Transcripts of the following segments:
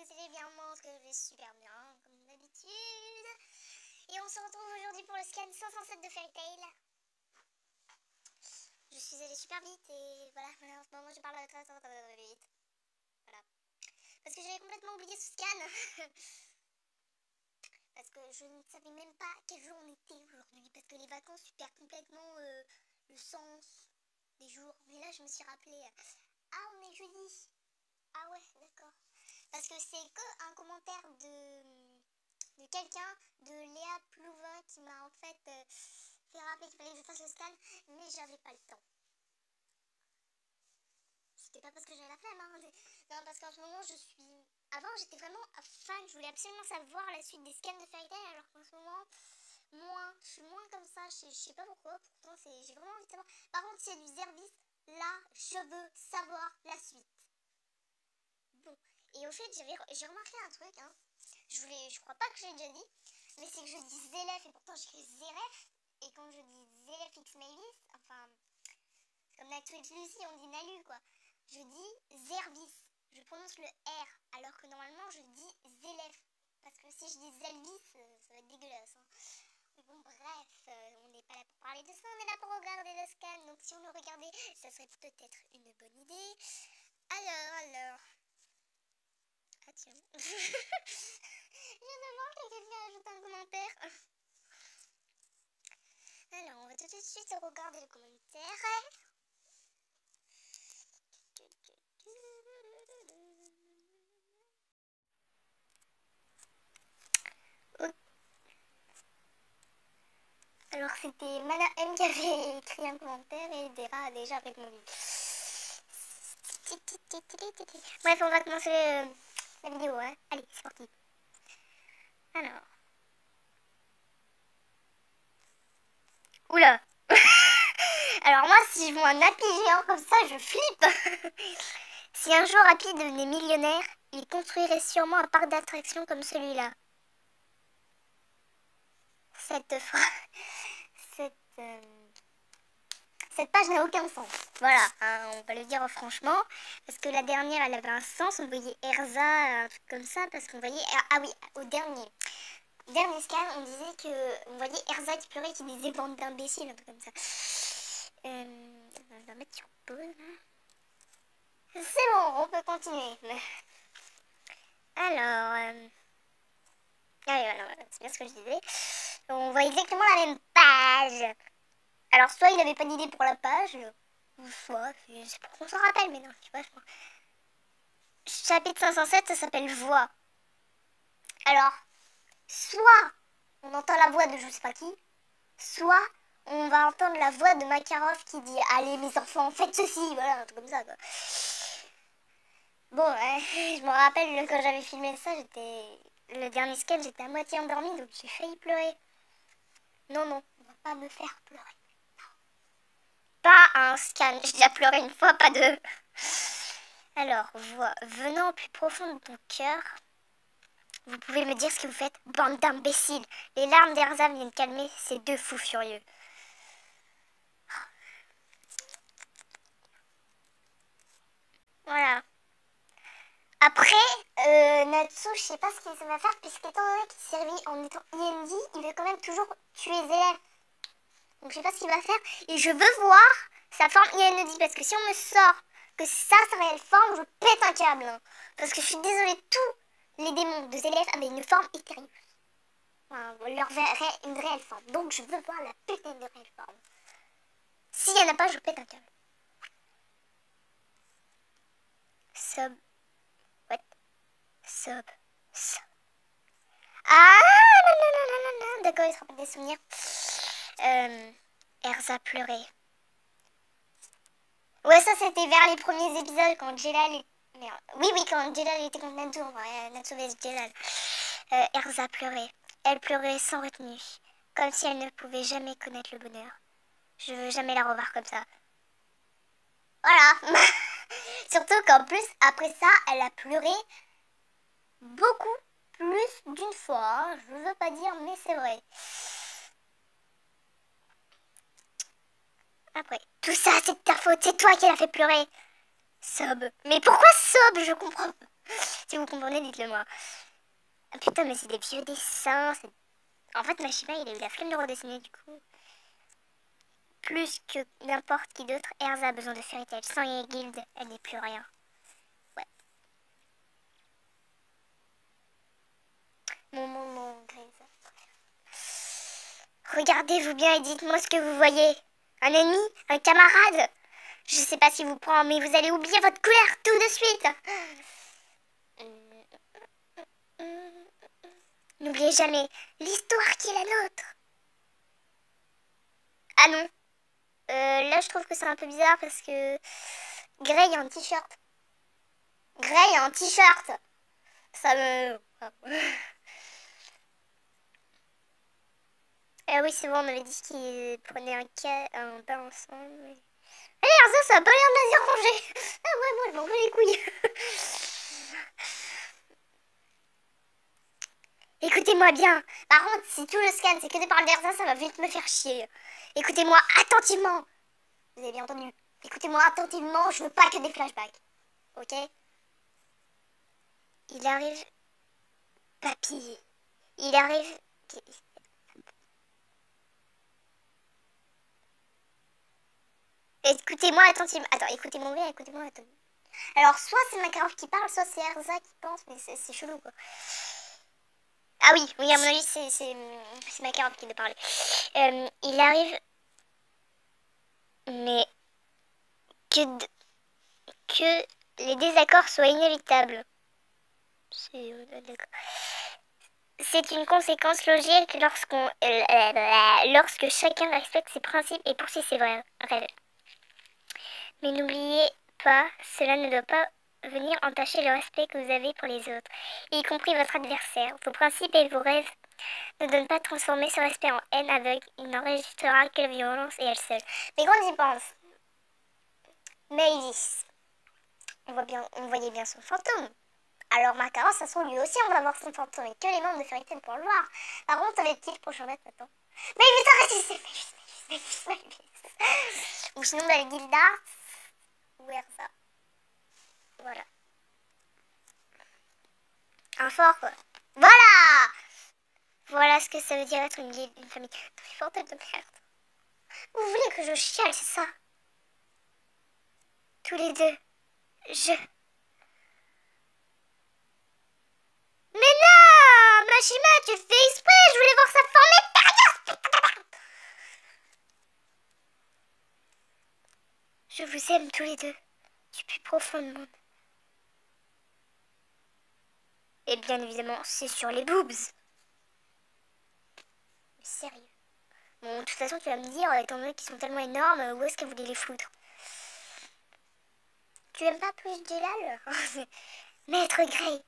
vous allez bien, moi que je vais super bien, comme d'habitude. Et on se retrouve aujourd'hui pour le scan 507 de Fairy Tail. Je suis allée super vite et voilà, en ce moment je parle très très très vite. Voilà. Parce que j'avais complètement oublié ce scan. parce que je ne savais même pas quel jour on était aujourd'hui. Parce que les vacances, tu complètement euh, le sens des jours. Mais là, je me suis rappelé. Ah, on est jeudi. Ah ouais, d'accord. Parce que c'est que un commentaire de, de quelqu'un, de Léa Plouvin, qui m'a en fait euh, fait rappeler qu'il fallait que je fasse le scan, mais j'avais pas le temps. C'était pas parce que j'avais la flemme, hein. Non, parce qu'en ce moment, je suis... Avant, j'étais vraiment fan, je voulais absolument savoir la suite des scans de Fairy Tail, alors qu'en ce moment, moins, je suis moins comme ça, je, sais pas pourquoi, pourtant j'ai vraiment envie de savoir. Par contre, s'il y a du service, là, je veux savoir la suite. Et au fait, j'ai remarqué un truc, hein. Je voulais, je crois pas que j'ai déjà dit, mais c'est que je dis Zélef et pourtant j'écris Zéref. Et quand je dis Zélef X Mavis, enfin, comme Natwitch Lucy, on dit Nalu quoi. Je dis Zervis. Je prononce le R, alors que normalement je dis Zélef. Parce que si je dis Zelvis, euh, ça va être dégueulasse. Hein. Bon, bref, euh, on n'est pas là pour parler de ça, on est là pour regarder le scan. Donc si on le regardait, ça serait peut-être une bonne idée. Alors, alors. Tiens. Je demande que quelqu'un ajoute un commentaire. Alors, on va tout de suite regarder le commentaire. Alors c'était Mana M qui avait écrit un commentaire et Dera a déjà répondu. Bref, on va commencer euh, la vidéo. Hein. Allez, c'est parti. Alors. Oula Alors moi, si je vois un Happy géant comme ça, je flippe Si un jour Happy devenait millionnaire, il construirait sûrement un parc d'attractions comme celui-là. Cette phrase... Cette... Euh, cette page n'a aucun sens. Voilà, hein, on va le dire franchement. Parce que la dernière, elle avait un sens. On voyait Erza, un truc comme ça. Parce qu'on voyait. Ah oui, au dernier. Dernier scan, on disait que. On voyait Erza qui pleurait, qui disait bande d'imbéciles, un peu comme ça. Euh, on va mettre sur pause. Hein. C'est bon, on peut continuer. Alors. Euh... Ah oui, c'est bien ce que je disais. On voit exactement la même page. Alors, soit il n'avait pas d'idée pour la page, ou soit, c'est pour qu'on s'en rappelle, mais non, tu vois, je crois. Chapitre 507, ça s'appelle Voix. Alors, soit on entend la voix de je sais pas qui, soit on va entendre la voix de Makarov qui dit Allez, mes enfants, faites ceci, voilà, un truc comme ça, quoi. Bon, je me rappelle quand j'avais filmé ça, j'étais. Le dernier sketch, j'étais à moitié endormie, donc j'ai failli pleurer. Non, non, on va pas me faire pleurer. Pas un scan. J'ai déjà pleuré une fois, pas deux. Alors, voix venant au plus profond de ton cœur, vous pouvez me dire ce que vous faites Bande d'imbéciles Les larmes d'Erza viennent calmer ces deux fous furieux. Voilà. Après, euh, Natsu, je sais pas ce qu'il va faire, puisqu'étant donné qu'il servit en étant IND, il veut quand même toujours tuer élèves. Donc je sais pas ce qu'il va faire. Et je veux voir sa forme IND. Parce que si on me sort que ça, sa réelle forme, je pète un câble. Hein. Parce que je suis désolée, tous les démons de Zélef avaient une forme éthérieuse. Enfin, leur verrait une réelle forme. Donc je veux voir la putain de réelle forme. S'il n'y en a pas, je pète un câble. Sub. What? Sub. Sub. Ah, D'accord, il se rappelle des souvenirs. Euh, Erza pleurait. Ouais, ça c'était vers les premiers épisodes quand Jelal. Oui, oui, quand Jelal était contre Natsu, ouais, Natsu vs Jelal. Euh, Erza pleurait. Elle pleurait sans retenue, comme si elle ne pouvait jamais connaître le bonheur. Je veux jamais la revoir comme ça. Voilà. Surtout qu'en plus, après ça, elle a pleuré beaucoup plus d'une fois. Je veux pas dire, mais c'est vrai. Après, tout ça, c'est de ta faute, c'est toi qui l'as fait pleurer. Sob. Mais pourquoi Sob Je comprends si vous comprenez, dites-le moi. Ah, putain, mais c'est des vieux dessins. En fait, Mashima, il a eu la flemme de redessiner du coup. Plus que n'importe qui d'autre, Erza a besoin de Fairy Tail. Sans Guild, elle n'est plus rien. Ouais. Mon, mon, mon, Regardez-vous bien et dites-moi ce que vous voyez. Un ennemi Un camarade Je sais pas si vous prend, mais vous allez oublier votre couleur tout de suite. N'oubliez jamais l'histoire qui est la nôtre. Ah non. Euh, là, je trouve que c'est un peu bizarre parce que Grey en t-shirt. Grey en t-shirt. Ça me... Ah oui, c'est bon, on avait dit qu'ils prenaient un, cas, un bain ensemble. Allez, ça, ça a pas l'air de la déranger. Ah ouais, moi, je m'en bats les couilles. Écoutez-moi bien. Par contre, si tout le scan c'est que des paroles d'Erza, ça va vite me faire chier. Écoutez-moi attentivement. Vous avez bien entendu. Écoutez-moi attentivement, je veux pas que des flashbacks. Ok? Il arrive... Papy. Il arrive... Écoutez-moi attentivement. Attends, écoutez-moi écoutez-moi. Alors, soit c'est Makarov qui parle, soit c'est Erza qui pense, mais c'est chelou, quoi. Ah oui, oui, à mon avis, c'est Makarov qui doit parler. Euh, il arrive... Mais... Que, que les désaccords soient inévitables. C'est... C'est une conséquence logique lorsqu'on, euh, euh, lorsque chacun respecte ses principes et poursuit ses vrais rêves. Mais n'oubliez pas, cela ne doit pas venir entacher le respect que vous avez pour les autres, y compris votre adversaire. Vos principes et vos rêves ne donnent pas transformer ce respect en haine aveugle. Il n'enregistrera que la violence et elle seule. Mais quand y pense, Maëlys, on, voyait bien son fantôme. Alors Macaron, ça sent lui aussi, on va voir son fantôme. Et que les membres de Fairy Tail pour le voir. Par contre, avec qui le prochain maître maintenant? Mais vite, arrêtez, c'est Ou sinon, dans les guildards, ça. Voilà. Un fort, quoi. Voilà Voilà ce que ça veut dire être une, une famille. de merde. Vous voulez que je chiale, c'est ça? Tous les deux. Je... Mais non Machima, tu fais exprès Je voulais voir sa forme Je vous aime tous les deux, du plus profond de monde. Et bien évidemment, c'est sur les boobs. Mais sérieux. Bon, de toute façon, tu vas me dire, étant donné qu'ils sont tellement énormes, où est-ce qu'elle voulait les foutre? Tu aimes pas plus Jelal Maître Grey.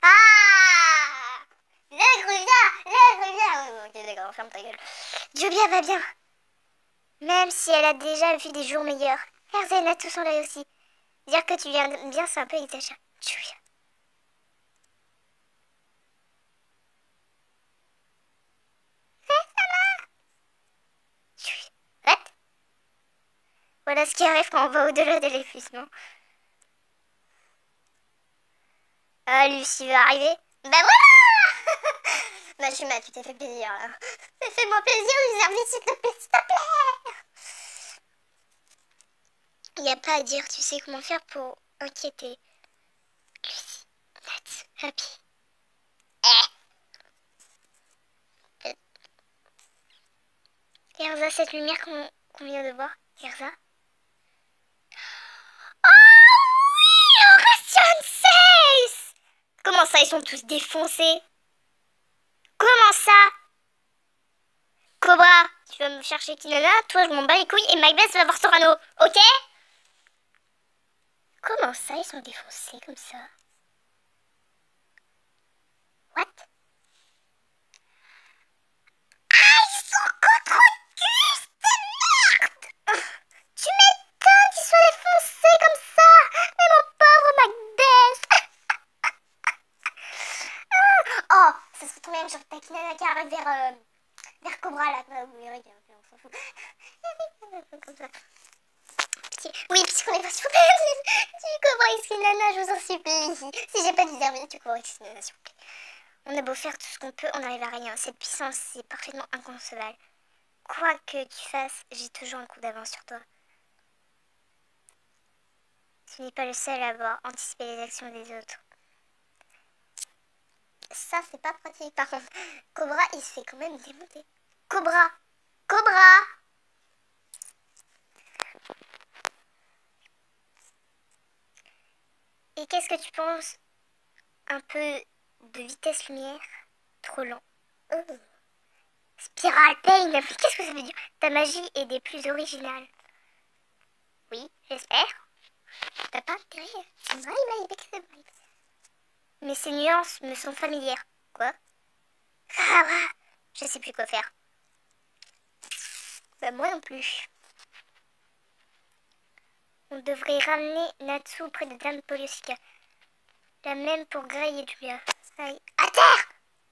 Ah Le gruyère Le gruyère Ok, d'accord, ferme ta gueule. Jubia va bien. Même si elle a déjà vu des jours meilleurs. Herzen a tout son œil aussi. Dire que tu viens bien, c'est un peu exagéré. Julia. Voilà ce qui arrive quand on va au-delà de l'épuisement. Ah, Lucie va arriver. Bah voilà Bah, je tu t'es fait plaisir, là. Fais-moi plaisir, Luzerville, s'il te plaît, s'il te plaît Il n'y a pas à dire, tu sais comment faire pour inquiéter. Lucie, Nat, Happy. Eh. Erza, cette lumière qu'on vient de voir, Erza. Comment ça, ils sont tous défoncés? Comment ça? Cobra, tu vas me chercher Kinana, toi je m'en bats les couilles et Macbeth va voir Sorano, ok? Comment ça, ils sont défoncés comme ça? What? Ah, ils sont contre merde Tu m'étonnes qu'ils soient défoncés comme ça Mais mon pauvre Macbeth Oh, ça serait trop bien genre ta Kinana qui arrive vers, euh, vers Cobra là. Bah, oui, on s'en fout. Comme ça. Oui, puisqu'on est pas sur tu Cobra X Nana, je vous en supplie. Si j'ai pas de tu Cobra X Nana, s'il vous plaît. On a beau faire tout ce qu'on peut, on n'arrive à rien. Cette puissance, c'est parfaitement inconcevable. Quoi que tu fasses, j'ai toujours un coup d'avance sur toi. Tu n'es pas le seul à avoir anticipé les actions des autres. Ça, c'est pas pratique. Par contre, Cobra, il se fait quand même démonter. Cobra Cobra Et qu'est-ce que tu penses Un peu de vitesse lumière Trop lent? Oh. Spiral Pain Qu'est-ce que ça veut dire? Ta magie est des plus originales. Oui, j'espère. T'as pas intérêt Mais ces nuances me sont familières. Quoi? Ah, je sais plus quoi faire. Bah moi non plus. On devrait ramener Natsu près de Dame Poliosika. La même pour Grey et Julia. Aïe. À terre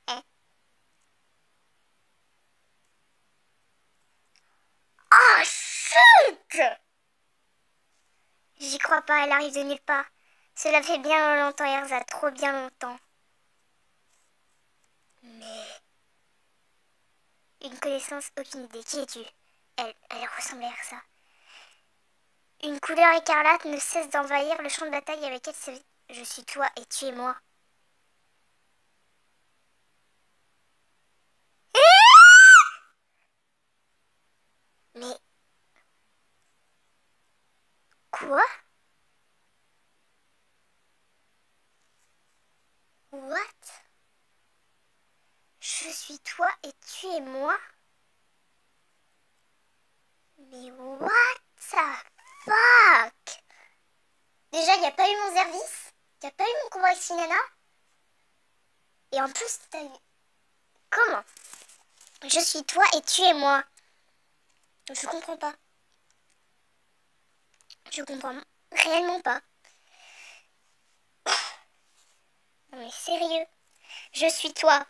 hein Oh, chut J'y crois pas, elle arrive de nulle part. Cela fait bien longtemps, Erza, trop bien longtemps. Mais... Une connaissance, aucune idée. Qui es-tu? Elle, elle ressemblait à ça. Une couleur écarlate ne cesse d'envahir le champ de bataille avec elle. Je suis toi et tu es moi. Mais... Quoi? What? Je suis toi et tu es moi? Mais what? Déjà, il n'y a pas eu mon service, il n'y a pas eu mon combat avec. Et en plus, t'as eu... Comment? Je suis toi et tu es moi. Je comprends pas. Je comprends réellement pas. Non mais sérieux. Je suis toi.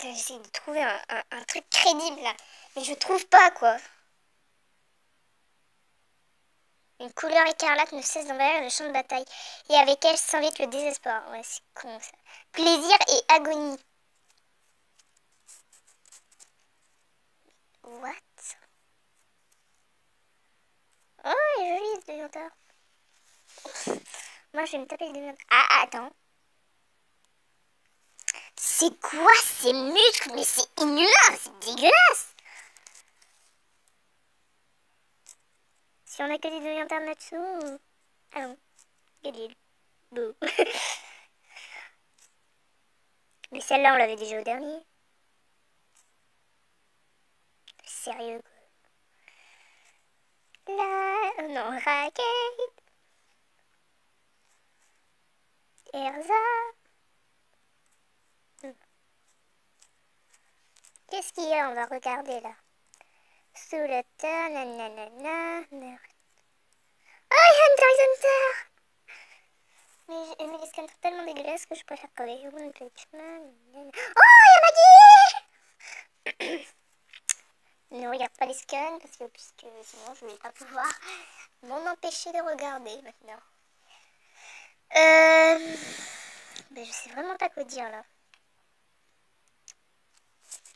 J'essaie de trouver un, un truc crédible là. Mais je trouve pas quoi. Une couleur écarlate ne cesse d'envahir le champ de bataille, et avec elle s'invite le désespoir. Ouais, c'est con ça. Plaisir et agonie. What? Oh, il est joli ce démenteur. Moi, je vais me taper le démenteur. Ah, attends. C'est quoi ces muscles? Mais c'est inhumain, c'est dégueulasse Si on a que des données Natsu, allons, Galil. Bouh. Mais celle-là, on l'avait déjà au dernier. Sérieux, quoi. Là, non, raquette. Erza. Hmm. Qu'est-ce qu'il y a? On va regarder là. Sous le terre, nanana, Oh, il y Hunter mais, mais les scans sont tellement dégueulasses que je préfère coller. Oh, il y a Maggie Ne regarde pas les scans parce que puisque sinon je vais pas pouvoir m'en empêcher de regarder maintenant. Euh... Mais je sais vraiment pas quoi dire là.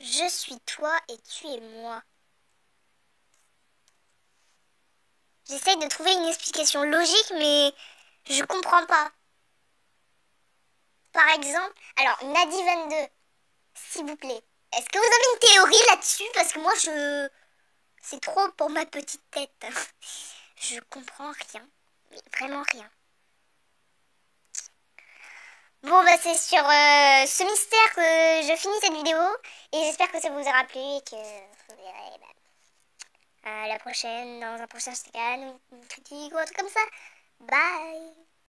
Je suis toi et tu es moi. J'essaye de trouver une explication logique, mais je comprends pas. Par exemple, alors Nadi22, s'il vous plaît, est-ce que vous avez une théorie là-dessus? Parce que moi, je... C'est trop pour ma petite tête. Je comprends rien. Mais vraiment rien. Bon, bah c'est sur euh, ce mystère que je finis cette vidéo. Et j'espère que ça vous aura plu et que vous verrez... Bah, à la prochaine dans un prochain scan une critique ou un truc comme ça. Bye